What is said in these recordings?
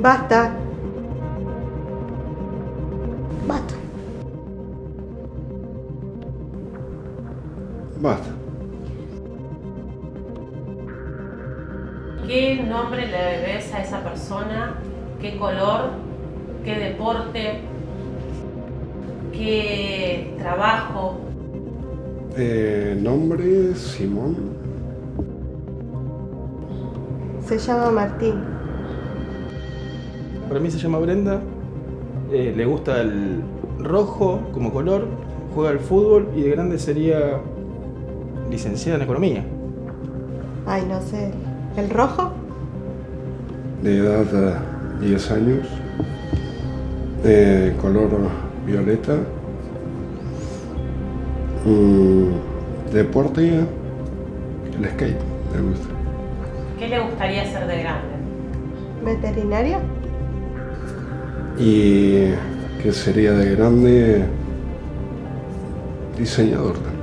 Basta. Basta. Basta. ¿Qué nombre le debes a esa persona? ¿Qué color? ¿Qué deporte? ¿Qué trabajo? Eh, nombre Simón. Se llama Martín. Para mí se llama Brenda. eh, le gusta el rojo como color. Juega al fútbol y de grande sería licenciada en economía. Ay, no sé. ¿El rojo? De edad eh, 10 años. De color violeta. Mm, deporte. El skate. Me gusta. ¿Qué le gustaría ser de grande? ¿Veterinario? Y que sería de grande diseñador también.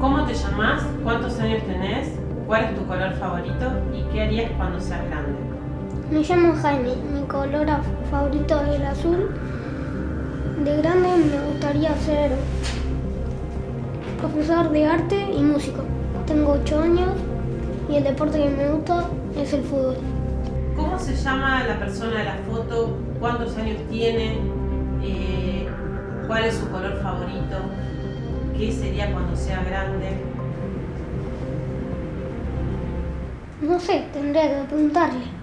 ¿Cómo te llamas? ¿Cuántos años tenés? ¿Cuál es tu color favorito? ¿Y qué harías cuando seas grande? Me llamo Jaime, mi color favorito es el azul. De grande me gustaría ser profesor de arte y músico. Tengo 8 años y el deporte que me gusta es el fútbol. ¿Cómo se llama la persona de la foto? ¿Cuántos años tiene? Eh, ¿Cuál es su color favorito? ¿Qué sería cuando sea grande? No sé, tendría que preguntarle.